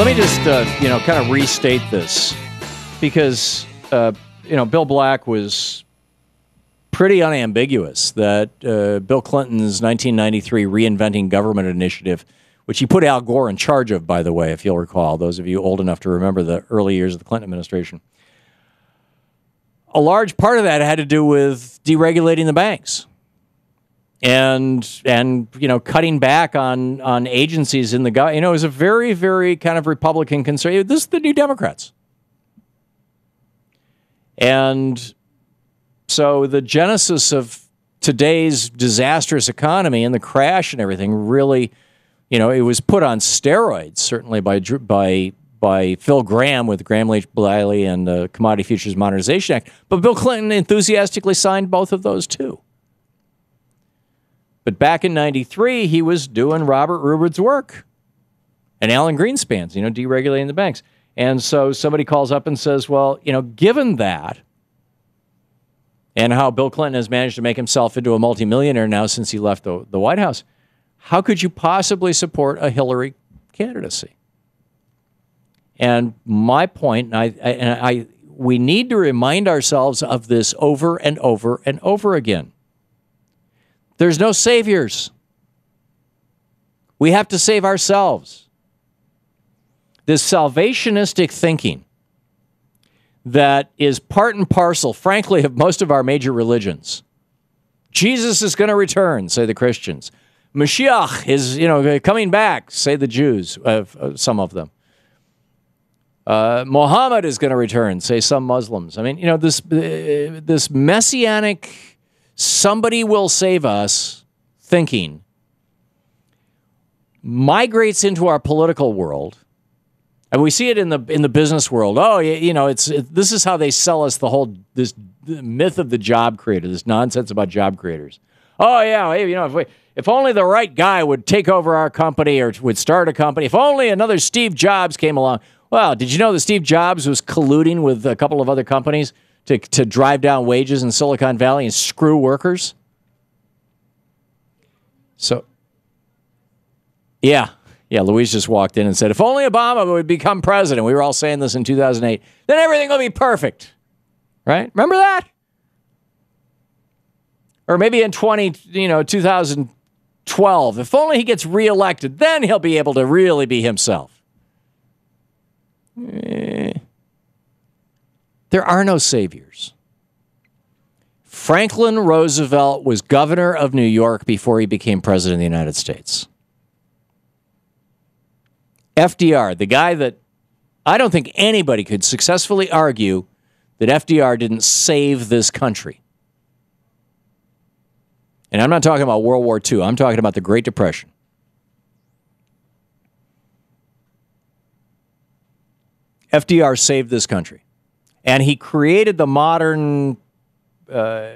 let me just uh, you know kind of restate this because uh, you know Bill Black was pretty unambiguous that uh, Bill Clinton's 1993 reinventing government initiative, which he put Al Gore in charge of, by the way, if you'll recall, those of you old enough to remember the early years of the Clinton administration. A large part of that had to do with deregulating the banks and and you know cutting back on on agencies in the guy you know it was a very very kind of republican concern. this is the new democrats and so the genesis of today's disastrous economy and the crash and everything really you know it was put on steroids certainly by by by Phil Gramm with Leach Bliley and the Commodity Futures Modernization Act but Bill Clinton enthusiastically signed both of those too but back in 93, he was doing Robert Rubin's work and Alan Greenspan's, you know, deregulating the banks. And so somebody calls up and says, well, you know, given that and how Bill Clinton has managed to make himself into a multimillionaire now since he left the, the White House, how could you possibly support a Hillary candidacy? And my point, and I, and I, we need to remind ourselves of this over and over and over again. There's no saviors. We have to save ourselves. This salvationistic thinking that is part and parcel, frankly, of most of our major religions. Jesus is going to return, say the Christians. Mashiach is, you know, coming back, say the Jews, uh, uh, some of them. Uh, Muhammad is going to return, say some Muslims. I mean, you know, this uh, this messianic somebody will save us thinking migrates into our political world and we see it in the in the business world. Oh you know it's it, this is how they sell us the whole this myth of the job creator this nonsense about job creators. Oh yeah you know if we, if only the right guy would take over our company or would start a company if only another steve jobs came along. Well did you know that steve jobs was colluding with a couple of other companies to, to drive down wages in Silicon Valley and screw workers. So, yeah, yeah, Louise just walked in and said, if only Obama would become president, we were all saying this in 2008, then everything will be perfect. Right? Remember that? Or maybe in 20, you know, 2012, if only he gets reelected, then he'll be able to really be himself. There are no saviors. Franklin Roosevelt was governor of New York before he became president of the United States. FDR, the guy that I don't think anybody could successfully argue that FDR didn't save this country. And I'm not talking about World War II, I'm talking about the Great Depression. FDR saved this country and he created the modern uh,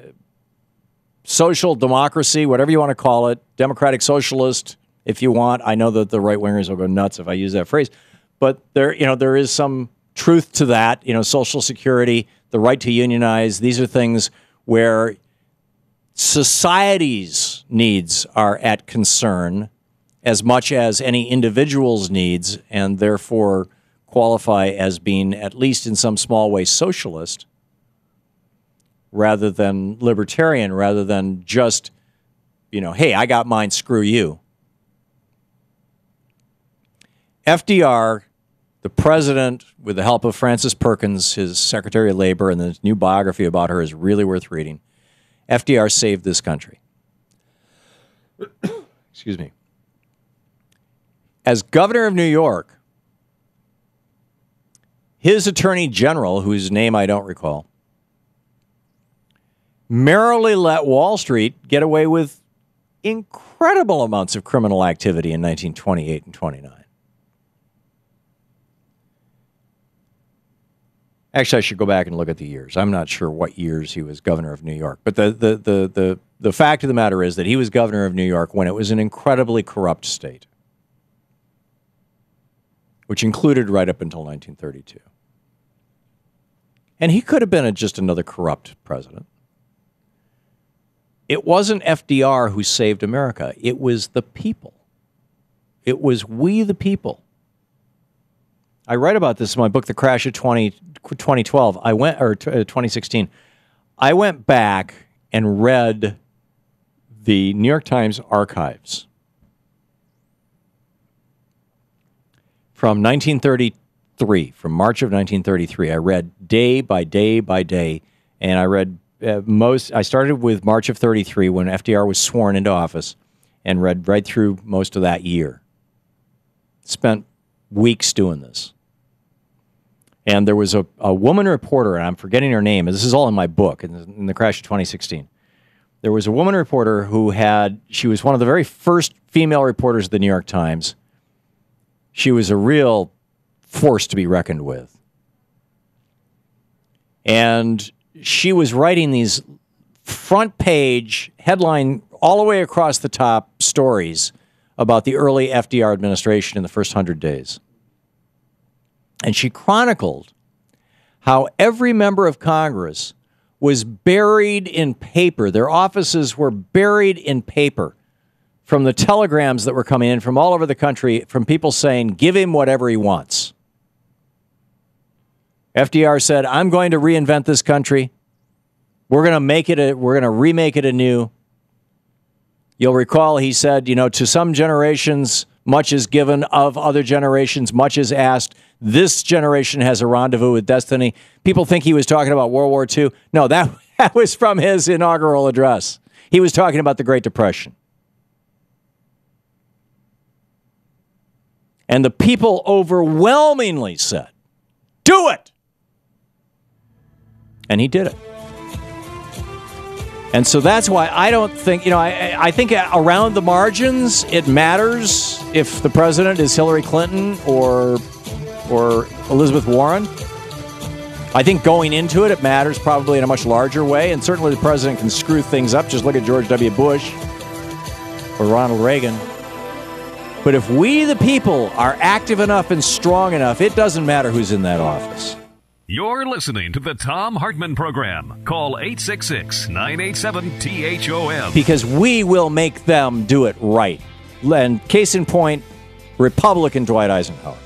social democracy, whatever you want to call it, democratic socialist, if you want. I know that the right wingers will go nuts if I use that phrase, but there, you know, there is some truth to that. You know, Social Security, the right to unionize. These are things where society's needs are at concern as much as any individual's needs, and therefore qualify as being, at least in some small way, socialist rather than libertarian, rather than just, you know, hey, I got mine, screw you. FDR, the president, with the help of Frances Perkins, his Secretary of Labor, and the new biography about her is really worth reading. FDR saved this country. Excuse me. As governor of New York, his attorney general, whose name I don't recall, merrily let Wall Street get away with incredible amounts of criminal activity in 1928 and 29. Actually, I should go back and look at the years. I'm not sure what years he was governor of New York, but the, the, the, the, the fact of the matter is that he was governor of New York when it was an incredibly corrupt state, which included right up until 1932. And he could have been a, just another corrupt president. It wasn't FDR who saved America, it was the people. It was we, the people. I write about this in my book, The Crash of 20, 2012. I went, or uh, 2016. I went back and read the New York Times archives from 1933, from March of 1933. I read day by day by day, and I read uh, most. I started with March of 33 when FDR was sworn into office, and read right through most of that year. Spent weeks doing this. And there was a, a woman reporter, and I'm forgetting her name, this is all in my book, in the, in the crash of 2016. There was a woman reporter who had, she was one of the very first female reporters of the New York Times. She was a real force to be reckoned with. And she was writing these front page headline all the way across the top stories about the early FDR administration in the first hundred days. And she chronicled how every member of Congress was buried in paper. Their offices were buried in paper from the telegrams that were coming in from all over the country from people saying, give him whatever he wants. FDR said, I'm going to reinvent this country. We're going to make it, a, we're going to remake it anew. You'll recall he said, you know, to some generations, much is given, of other generations, much is asked. This generation has a rendezvous with destiny. People think he was talking about World War II. No, that, that was from his inaugural address. He was talking about the Great Depression. And the people overwhelmingly said, Do it! And he did it. And so that's why I don't think, you know, I, I think around the margins, it matters if the president is Hillary Clinton or, or Elizabeth Warren. I think going into it, it matters probably in a much larger way. And certainly the president can screw things up. Just look at George W. Bush or Ronald Reagan. But if we, the people, are active enough and strong enough, it doesn't matter who's in that office. You're listening to the Thom Hartmann Program. Call 866 987 THOM. Because we will make them do it right. And case in point, Republican Dwight Eisenhower.